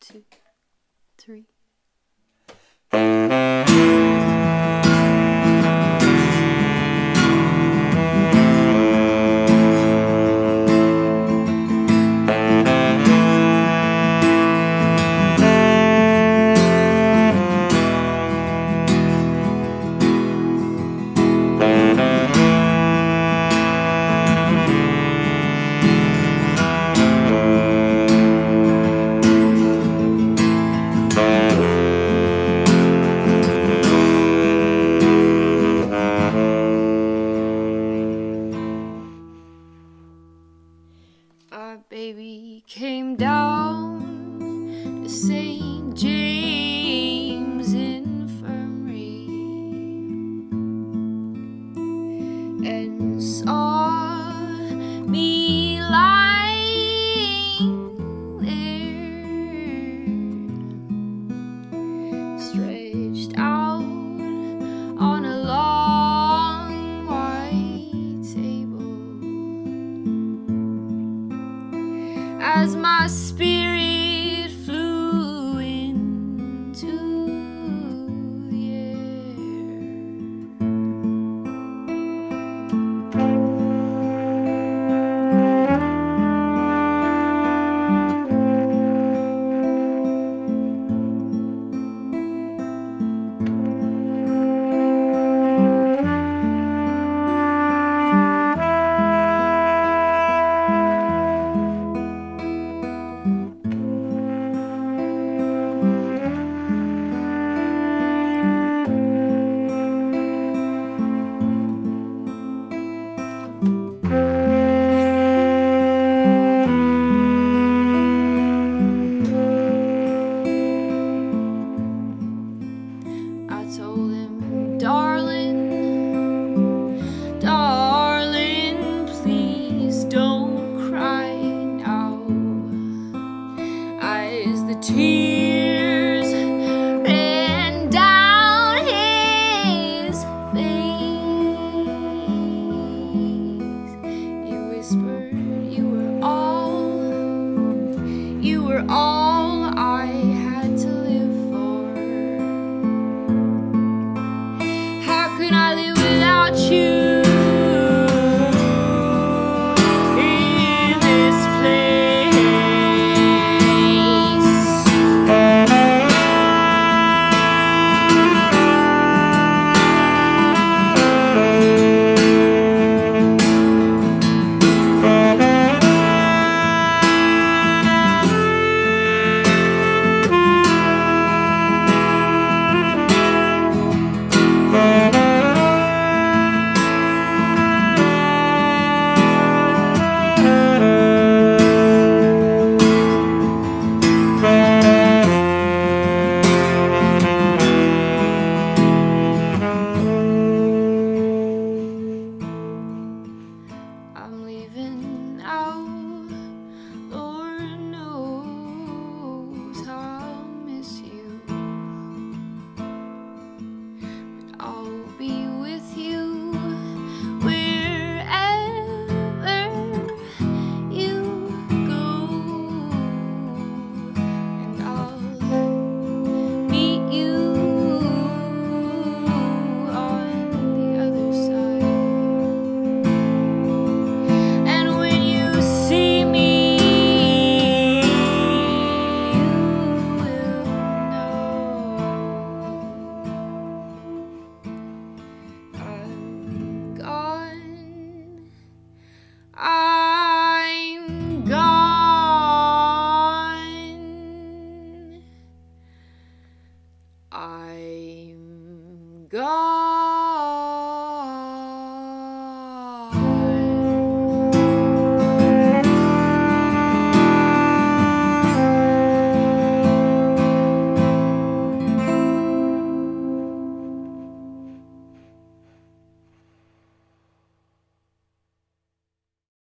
two, three. Came down to St. James Infirmary and saw me lying as my spirit told him, darling, darling, please don't cry now. As the tears ran down his face, he whispered, You were all, you were all I I'm gone.